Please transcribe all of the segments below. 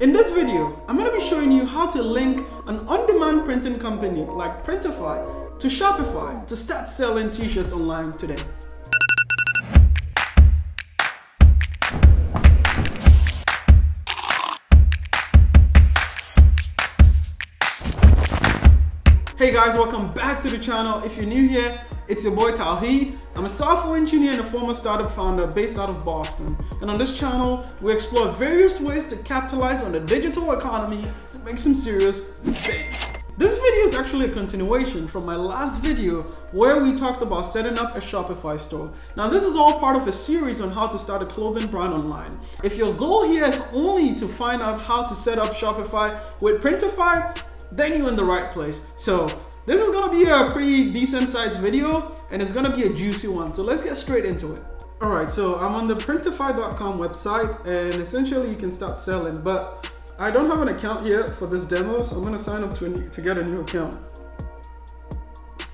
In this video, I'm going to be showing you how to link an on-demand printing company like Printify to Shopify to start selling t-shirts online today. Hey guys, welcome back to the channel. If you're new here, it's your boy Tauheed. I'm a software engineer and a former startup founder based out of Boston. And on this channel, we explore various ways to capitalize on the digital economy to make some serious bank. This video is actually a continuation from my last video where we talked about setting up a Shopify store. Now this is all part of a series on how to start a clothing brand online. If your goal here is only to find out how to set up Shopify with Printify, then you're in the right place. So this is gonna be a pretty decent sized video and it's gonna be a juicy one. So let's get straight into it. All right, so I'm on the printify.com website and essentially you can start selling, but I don't have an account yet for this demo, so I'm gonna sign up to, to get a new account.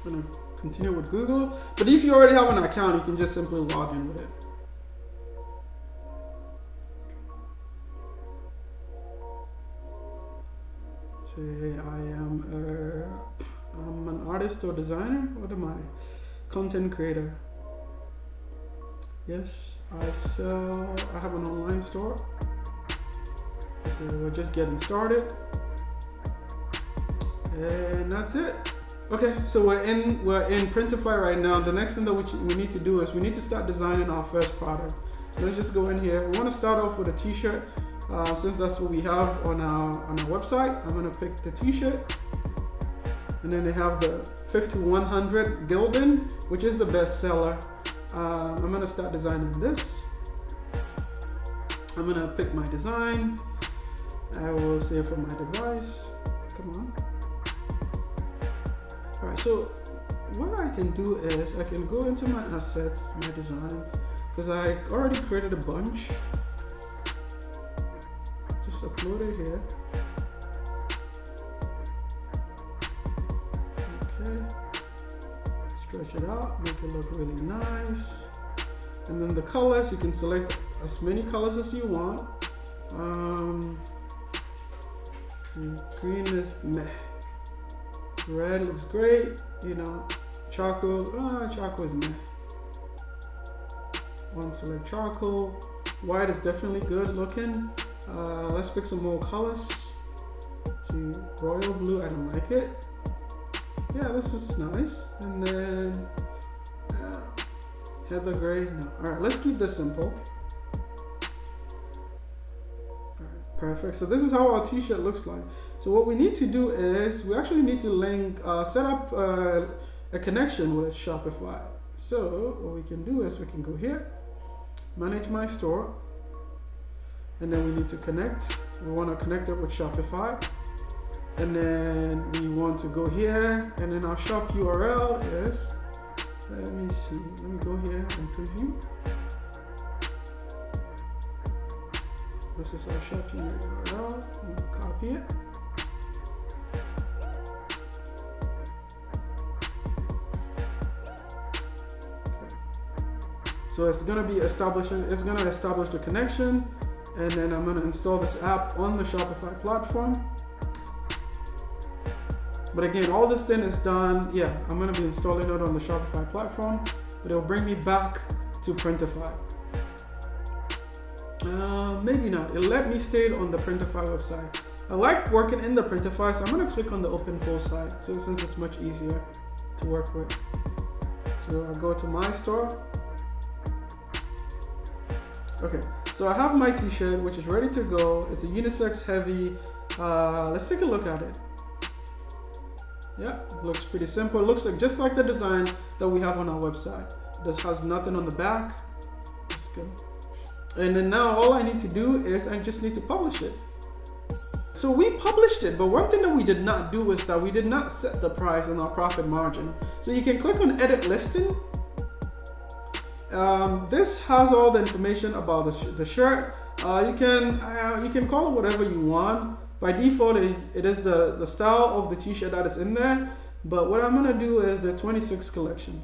I'm gonna continue with Google, but if you already have an account, you can just simply log in with it. Say I am a, an artist or designer. What am I? Content creator. Yes, I sell. I have an online store. So we're just getting started, and that's it. Okay, so we're in we're in Printify right now. The next thing that we, we need to do is we need to start designing our first product. So let's just go in here. We want to start off with a T-shirt. Uh, since that's what we have on our on our website, I'm gonna pick the t-shirt. And then they have the 5100 Gildan, which is the best seller. Uh, I'm gonna start designing this. I'm gonna pick my design. I will save from my device. Come on. All right, so what I can do is I can go into my assets, my designs, because I already created a bunch just upload it here. It out, make it look really nice. And then the colors, you can select as many colors as you want. Um, see, green is meh. Red looks great, you know. Charcoal, ah, charcoal is meh. One select charcoal. White is definitely good looking. Uh, let's pick some more colors. See, royal blue, I don't like it. Yeah, this is nice. And then uh, heather gray, no. All right, let's keep this simple. All right, perfect. So this is how our t-shirt looks like. So what we need to do is we actually need to link, uh, set up uh, a connection with Shopify. So what we can do is we can go here, manage my store, and then we need to connect. We want to connect it with Shopify. And then we want to go here, and then our shop URL is, let me see, let me go here and preview. This is our shop URL, we copy it. So it's gonna be establishing, it's gonna establish the connection and then I'm gonna install this app on the Shopify platform. But again, all this thing is done. Yeah, I'm gonna be installing it on the Shopify platform, but it'll bring me back to Printify. Uh, maybe not. It'll let me stay on the Printify website. I like working in the Printify, so I'm gonna click on the open full site. So since it's much easier to work with. So I'll go to my store. Okay, so I have my t-shirt, which is ready to go. It's a unisex heavy. Uh, let's take a look at it. Yeah, looks pretty simple. Looks like just like the design that we have on our website. This has nothing on the back. And then now all I need to do is I just need to publish it. So we published it, but one thing that we did not do is that we did not set the price and our profit margin. So you can click on edit listing um, this has all the information about the, sh the shirt. Uh, you can uh, you can call it whatever you want. By default, it, it is the, the style of the t-shirt that is in there. But what I'm gonna do is the 26 collection.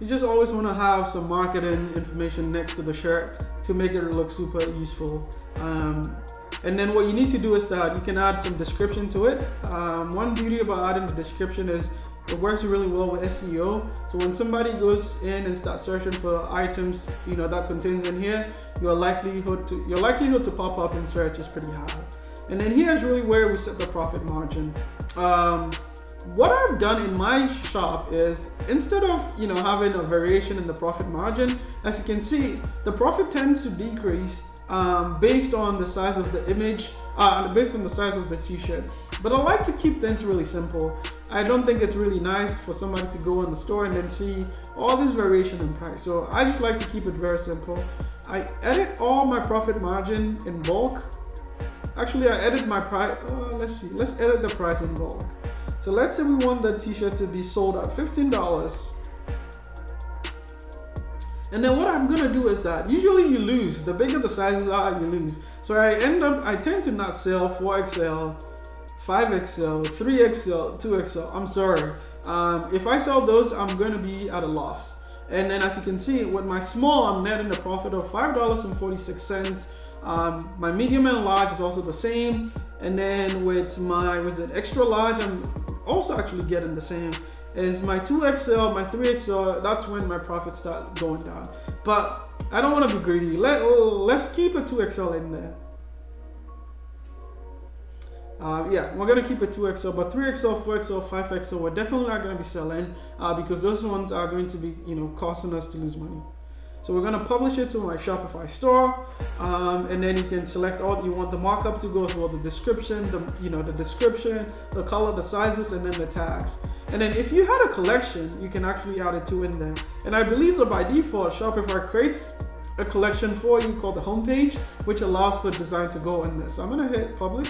you just always want to have some marketing information next to the shirt to make it look super useful. Um, and then what you need to do is that you can add some description to it. Um, one beauty about adding the description is it works really well with SEO. So when somebody goes in and starts searching for items, you know, that contains in here, your likelihood to your likelihood to pop up in search is pretty high. And then here's really where we set the profit margin. Um, what I've done in my shop is instead of you know having a variation in the profit margin, as you can see, the profit tends to decrease um, based on the size of the image, uh, based on the size of the t-shirt. But I like to keep things really simple. I don't think it's really nice for somebody to go in the store and then see all this variation in price. So I just like to keep it very simple. I edit all my profit margin in bulk. Actually, I edit my price. Uh, let's see. Let's edit the price in bulk. So let's say we want the t-shirt to be sold at $15. And then what I'm gonna do is that usually you lose. The bigger the sizes are, you lose. So I end up, I tend to not sell 4XL, 5XL, 3XL, 2XL. I'm sorry. Um, if I sell those, I'm gonna be at a loss. And then as you can see, with my small, I'm netting a profit of $5.46. Um, my medium and large is also the same. And then with my, with an extra large, I'm also actually getting the same is my 2XL, my 3XL, that's when my profits start going down. But I don't want to be greedy. Let, let's keep a 2XL in there. Uh, yeah, we're gonna keep it 2XL, but 3XL, 4XL, 5XL, we're definitely not gonna be selling uh, because those ones are going to be, you know, costing us to lose money. So we're gonna publish it to my Shopify store, um, and then you can select all you want the markup to go as well, the description, the you know the description, the color, the sizes, and then the tags. And then if you had a collection, you can actually add it to in there. And I believe that by default, Shopify creates a collection for you called the homepage, which allows the design to go in there. So I'm gonna hit publish.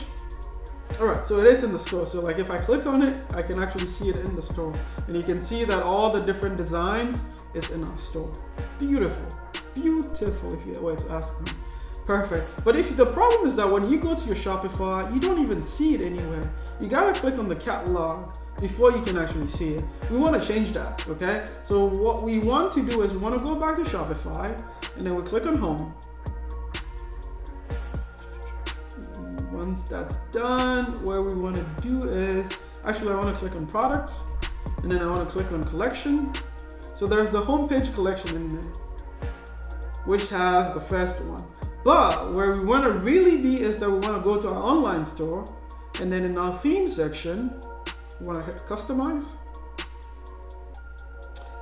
All right, so it is in the store. So like if I click on it, I can actually see it in the store. And you can see that all the different designs is in our store. Beautiful, beautiful if you were to ask me. Perfect. But if the problem is that when you go to your Shopify, you don't even see it anywhere. You gotta click on the catalog before you can actually see it. We want to change that, okay? So what we want to do is we want to go back to Shopify and then we click on home. Once that's done, what we want to do is, actually I want to click on products and then I want to click on collection. So there's the homepage collection in there, which has the first one. But where we want to really be is that we want to go to our online store and then in our theme section, we want to hit customize.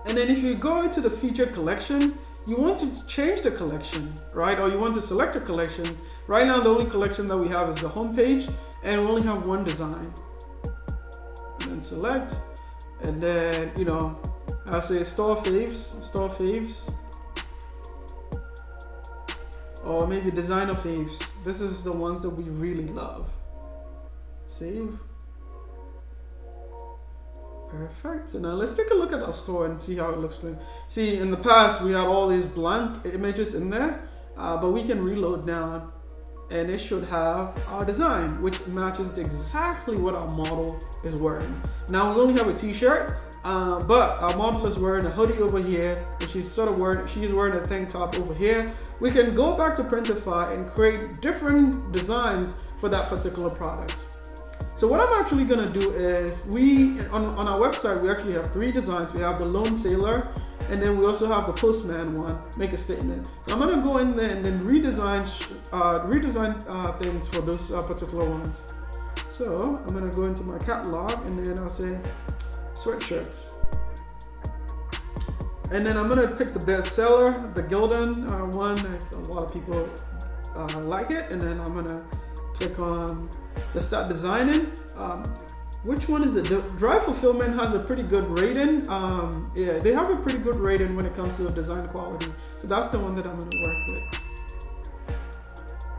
And then if you go into the featured collection, you want to change the collection, right? Or you want to select a collection. Right now, the only collection that we have is the homepage and we only have one design. And then select, and then, you know, I'll say store faves, store faves. Or maybe designer faves. This is the ones that we really love. Save. Perfect. So now let's take a look at our store and see how it looks like. See, in the past we had all these blank images in there, uh, but we can reload now and it should have our design, which matches exactly what our model is wearing. Now we only have a t-shirt, uh, but our model is wearing a hoodie over here, and she's sort of wearing, she's wearing a tank top over here. We can go back to Printify and create different designs for that particular product. So what I'm actually gonna do is, we, on, on our website, we actually have three designs. We have the lone sailor, and then we also have the postman one, make a statement. So I'm gonna go in there and then redesign, uh, redesign uh, things for those uh, particular ones. So I'm gonna go into my catalog and then I'll say sweatshirts. And then I'm gonna pick the bestseller, the Gildan uh, one. A lot of people uh, like it. And then I'm gonna click on let's start designing. Um, which one is it? The Drive Fulfillment has a pretty good rating. Um, yeah, they have a pretty good rating when it comes to the design quality. So that's the one that I'm gonna work with.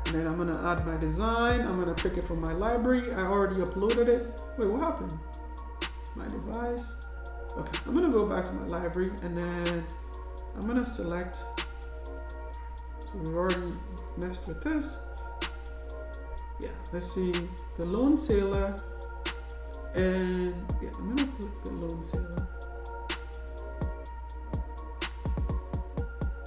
And then I'm gonna add my design. I'm gonna pick it from my library. I already uploaded it. Wait, what happened? My device. Okay, I'm gonna go back to my library and then I'm gonna select. So we already messed with this yeah, let's see the lone sailor. And yeah, I'm gonna put the lone sailor.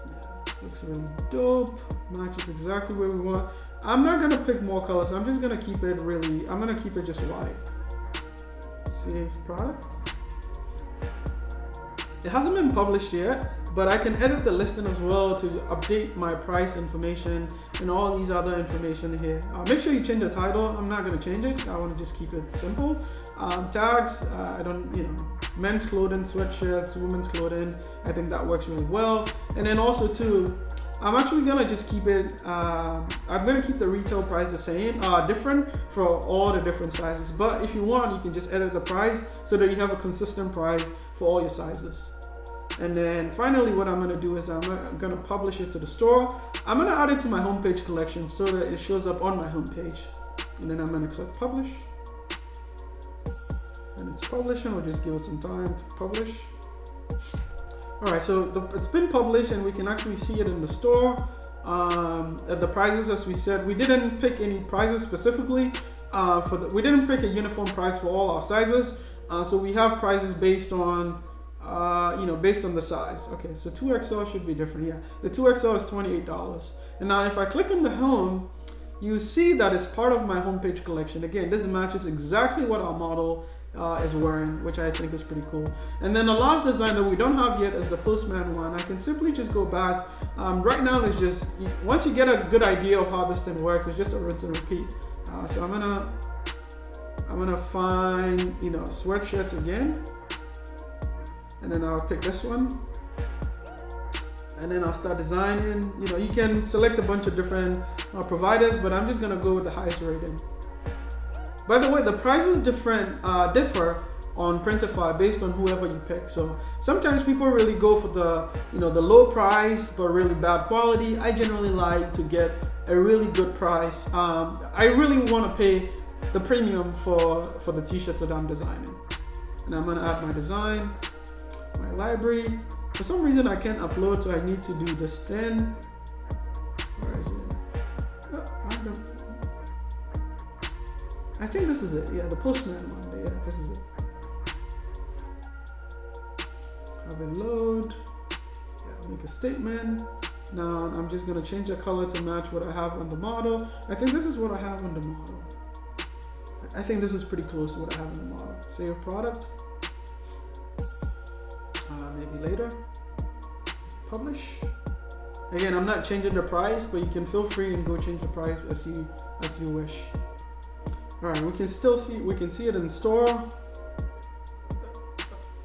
Yeah, looks really dope. Matches exactly where we want. I'm not gonna pick more colors. I'm just gonna keep it really. I'm gonna keep it just white. Save product. It hasn't been published yet, but I can edit the listing as well to update my price information and all these other information here. Uh, make sure you change the title. I'm not gonna change it. I wanna just keep it simple. Um, tags, uh, I don't, you know, men's clothing, sweatshirts, women's clothing. I think that works really well. And then also too, I'm actually gonna just keep it, uh, I'm gonna keep the retail price the same, uh, different for all the different sizes. But if you want, you can just edit the price so that you have a consistent price for all your sizes. And then finally, what I'm gonna do is I'm gonna publish it to the store. I'm gonna add it to my homepage collection so that it shows up on my homepage. And then I'm gonna click publish and it's publishing. We'll just give it some time to publish. All right, so the, it's been published and we can actually see it in the store. Um, at the prizes, as we said, we didn't pick any prizes specifically. Uh, for the, we didn't pick a uniform price for all our sizes. Uh, so we have prizes based on, uh, you know, based on the size. Okay, so 2XL should be different. Yeah, the 2XL is $28. And now if I click on the home, you see that it's part of my homepage collection. Again, this matches exactly what our model uh, is wearing, which I think is pretty cool. And then the last design that we don't have yet is the Postman one. I can simply just go back. Um, right now, it's just, once you get a good idea of how this thing works, it's just a rinse and repeat. Uh, so I'm gonna, I'm gonna find, you know, sweatshirts again. And then I'll pick this one. And then I'll start designing. You know, you can select a bunch of different uh, providers, but I'm just gonna go with the highest rating. By the way, the prices different uh, differ on Printify based on whoever you pick. So sometimes people really go for the you know the low price but really bad quality. I generally like to get a really good price. Um, I really want to pay the premium for for the t-shirts that I'm designing. And I'm gonna add my design, library. For some reason I can't upload, so I need to do this then. Where is it? Oh, I think this is it. Yeah, the postman one. Yeah, this is it. Have it load. Yeah, make a statement. Now I'm just gonna change the color to match what I have on the model. I think this is what I have on the model. I think this is pretty close to what I have on the model. Save product. Uh, maybe later. Publish. Again, I'm not changing the price, but you can feel free and go change the price as you as you wish. All right, we can still see, we can see it in store.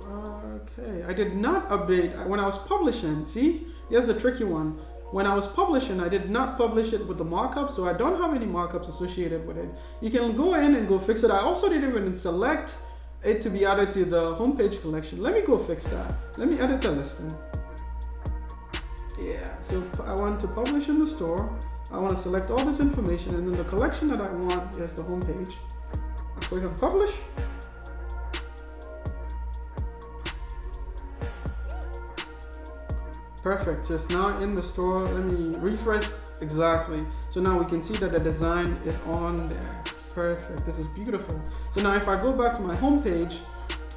Okay, I did not update, when I was publishing, see, here's the tricky one. When I was publishing, I did not publish it with the markup, so I don't have any markups associated with it. You can go in and go fix it. I also didn't even select it to be added to the homepage collection. Let me go fix that. Let me edit the listing. Yeah, so I want to publish in the store. I want to select all this information and then the collection that I want is the homepage. I click on publish. Perfect, so it's now in the store. Let me refresh, exactly. So now we can see that the design is on there. Perfect, this is beautiful. So now if I go back to my home page,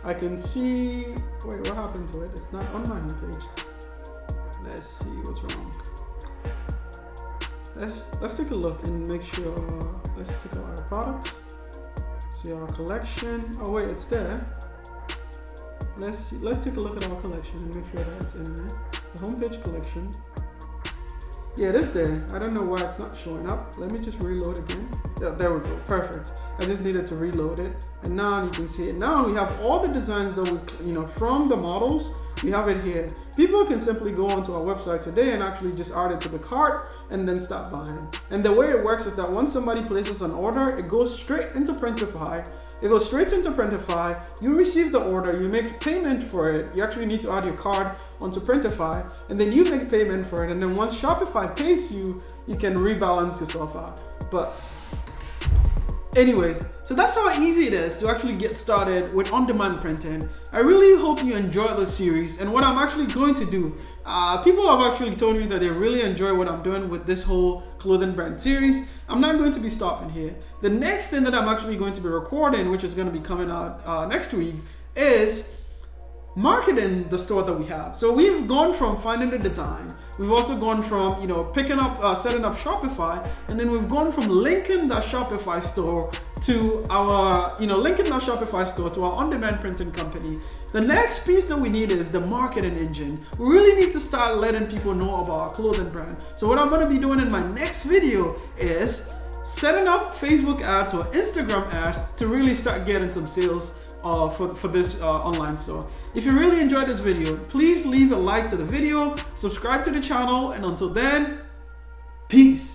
I can see, wait, what happened to it? It's not on my home page. Let's see what's wrong let's let's take a look and make sure let's take a look at our products see our collection oh wait it's there let's see, let's take a look at our collection and make sure that it's in there the homepage collection yeah it is there i don't know why it's not showing up. Let me just reload again. Yeah, there we go. Perfect. I just needed to reload it. And now you can see it. Now we have all the designs that we you know from the models we have it here. People can simply go onto our website today and actually just add it to the cart and then start buying. And the way it works is that once somebody places an order, it goes straight into Printify. It goes straight into Printify. You receive the order, you make payment for it. You actually need to add your card onto Printify and then you make payment for it. And then once Shopify pays you, you can rebalance yourself out. But anyways, so that's how easy it is to actually get started with on-demand printing. I really hope you enjoy this series and what I'm actually going to do. Uh, people have actually told me that they really enjoy what I'm doing with this whole clothing brand series. I'm not going to be stopping here. The next thing that I'm actually going to be recording, which is going to be coming out uh, next week, is marketing the store that we have. So we've gone from finding the design, we've also gone from you know picking up, uh, setting up Shopify, and then we've gone from linking that Shopify store to our you know linking that Shopify store to our on-demand printing company. The next piece that we need is the marketing engine. We really need to start letting people know about our clothing brand. So what I'm going to be doing in my next video is setting up Facebook ads or Instagram ads to really start getting some sales uh, for, for this uh, online store. If you really enjoyed this video, please leave a like to the video, subscribe to the channel, and until then, peace.